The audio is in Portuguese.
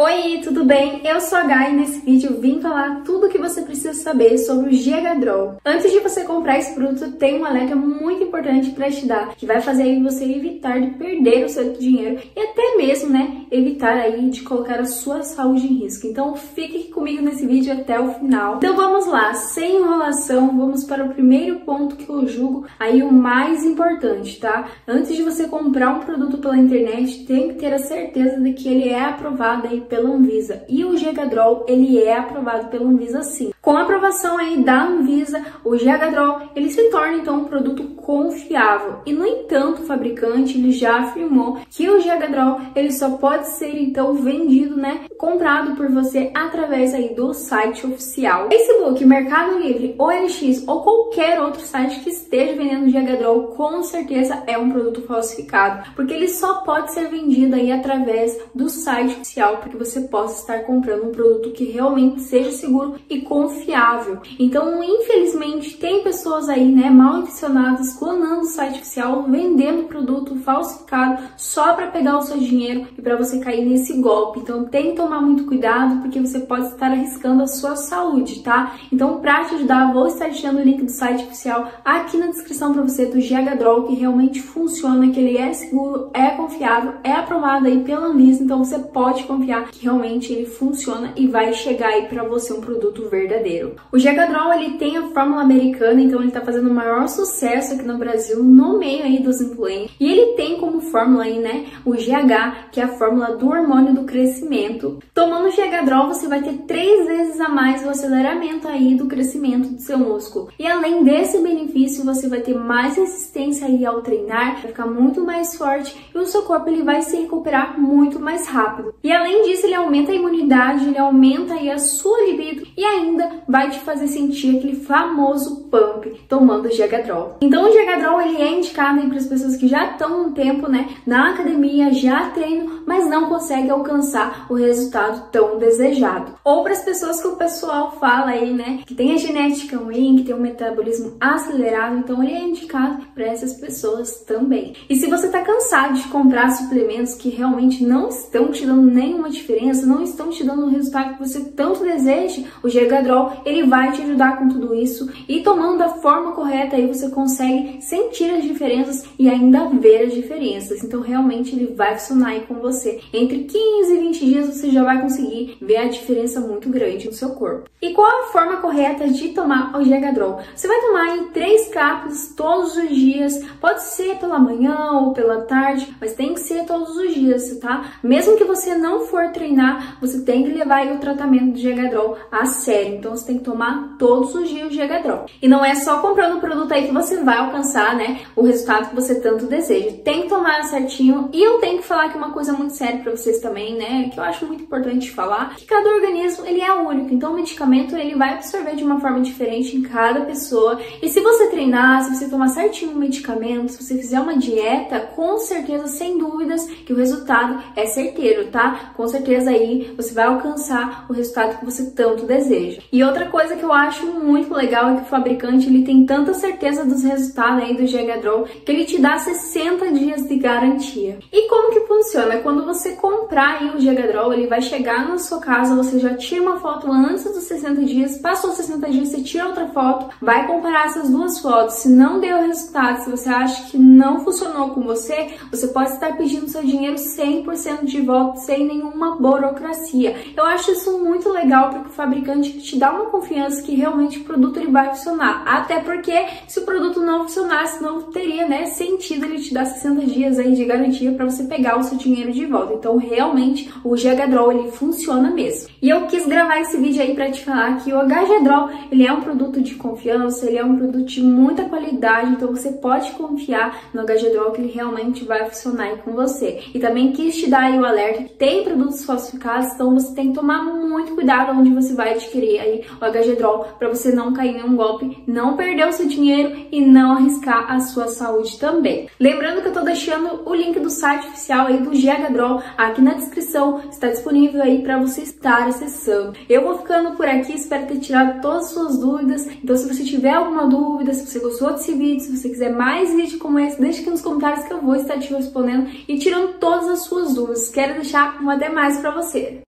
Oi, tudo bem? Eu sou a Gai e nesse vídeo vim falar tudo o que você precisa saber sobre o Gegadrol. Antes de você comprar esse produto, tem um alerta muito importante para te dar, que vai fazer aí você evitar de perder o seu dinheiro e até mesmo, né, evitar aí de colocar a sua saúde em risco. Então fique comigo nesse vídeo até o final. Então vamos lá, sem enrolação, vamos para o primeiro ponto que eu julgo aí o mais importante, tá? Antes de você comprar um produto pela internet, tem que ter a certeza de que ele é aprovado aí pela Anvisa. E o Gegadrol, ele é aprovado pela Anvisa sim. Com a aprovação aí da Anvisa, o Gegadrol, ele se torna então um produto confiável. E no entanto, o fabricante ele já afirmou que o Gegadrol, ele só pode ser então vendido, né, comprado por você através aí do site oficial. Facebook, Mercado Livre, OLX ou qualquer outro site que esteja vendendo Gegadrol, com certeza é um produto falsificado, porque ele só pode ser vendido aí através do site oficial, porque você possa estar comprando um produto que realmente seja seguro e confiável. Então, infelizmente, tem pessoas aí, né, mal intencionadas, clonando o site oficial, vendendo produto falsificado só para pegar o seu dinheiro e para você cair nesse golpe. Então, tem que tomar muito cuidado porque você pode estar arriscando a sua saúde, tá? Então, para te ajudar, vou estar deixando o link do site oficial aqui na descrição para você do GHDROL, que realmente funciona, que ele é seguro, é confiável, é aprovado aí pela Anvisa, então você pode confiar que realmente ele funciona e vai chegar aí para você um produto verdadeiro. O Gegadrol ele tem a fórmula americana, então ele tá fazendo o maior sucesso aqui no Brasil no meio aí dos influentes. E ele tem como fórmula aí, né, o GH, que é a fórmula do hormônio do crescimento. Tomando o Gegadrol, você vai ter três vezes a mais o aceleramento aí do crescimento do seu músculo. E além desse benefício, você vai ter mais resistência aí ao treinar, vai ficar muito mais forte e o seu corpo ele vai se recuperar muito mais rápido. E além disso, ele aumenta a imunidade, ele aumenta aí a sua libido e ainda vai te fazer sentir aquele famoso pump tomando Gegadrol. Então o Gegadrol ele é indicado para as pessoas que já estão um tempo, né, na academia, já treinam, mas não conseguem alcançar o resultado tão desejado. Ou para as pessoas que o pessoal fala aí, né, que tem a genética ruim, que tem um metabolismo acelerado, então ele é indicado para essas pessoas também. E se você está cansado de comprar suplementos que realmente não estão te dando nenhuma diferença, não estão te dando o resultado que você tanto deseja, o Gegadrol ele vai te ajudar com tudo isso e tomando da forma correta aí você consegue sentir as diferenças e ainda ver as diferenças. Então realmente ele vai funcionar aí com você. Entre 15 e 20 dias você já vai conseguir ver a diferença muito grande no seu corpo. E qual a forma correta de tomar o Gegadrol? Você vai tomar em três cápsulas todos os dias, pode ser pela manhã ou pela tarde, mas tem que ser todos os dias, tá? Mesmo que você não for treinar, você tem que levar o tratamento do Gegadrol a sério. Então você tem que tomar todos os dias o Gegadrol. E não é só comprando o produto aí que você vai alcançar, né, o resultado que você tanto deseja. Tem que tomar certinho. E eu tenho que falar que uma coisa muito séria para vocês também, né, que eu acho muito importante falar, que cada organismo ele é único. Então o medicamento ele vai absorver de uma forma diferente em cada pessoa. E se você treinar, se você tomar certinho o medicamento, se você fizer uma dieta, com certeza, sem dúvidas, que o resultado é certeiro, tá? Com certeza aí você vai alcançar o resultado que você tanto deseja. E outra coisa que eu acho muito legal é que o fabricante ele tem tanta certeza dos resultados aí do Gegadrol que ele te dá 60 dias de garantia. E como que funciona? Quando você comprar aí o Gegadrol, ele vai chegar na sua casa, você já tira uma foto antes dos 60 dias, passou 60 dias, você tira outra foto, vai comparar essas duas fotos. Se não deu resultado, se você acha que não funcionou com você, você pode estar pedindo seu dinheiro 100% de volta sem nenhuma burocracia. Eu acho isso muito legal porque o fabricante te dá uma confiança que realmente o produto ele vai funcionar. Até porque se o produto não funcionasse, não teria, né, sentido ele te dar 60 dias aí de garantia para você pegar o seu dinheiro de volta. Então, realmente, o GHDROL ele funciona mesmo. E eu quis gravar esse vídeo aí para te falar que o HGDROL, ele é um produto de confiança, ele é um produto de muita qualidade, então você pode confiar no HGDROL que ele realmente vai funcionar aí com você. E também quis te dar aí o alerta que tem produtos falsificados, então você tem que tomar muito cuidado onde você vai adquirir aí o HGDROL para você não cair em um golpe, não perder o seu dinheiro e não arriscar a sua saúde também. Lembrando que eu tô deixando o link do site oficial aí do GHDROL aqui na descrição, está disponível aí para você estar acessando. Eu vou ficando por aqui, espero ter tirado todas as suas dúvidas. Então se você tiver alguma dúvida, se você gostou desse vídeo, se você quiser mais vídeo como esse, deixe aqui nos comentários que eu vou estar te respondendo e tirando todas as suas dúvidas. Quero deixar um até mais para você.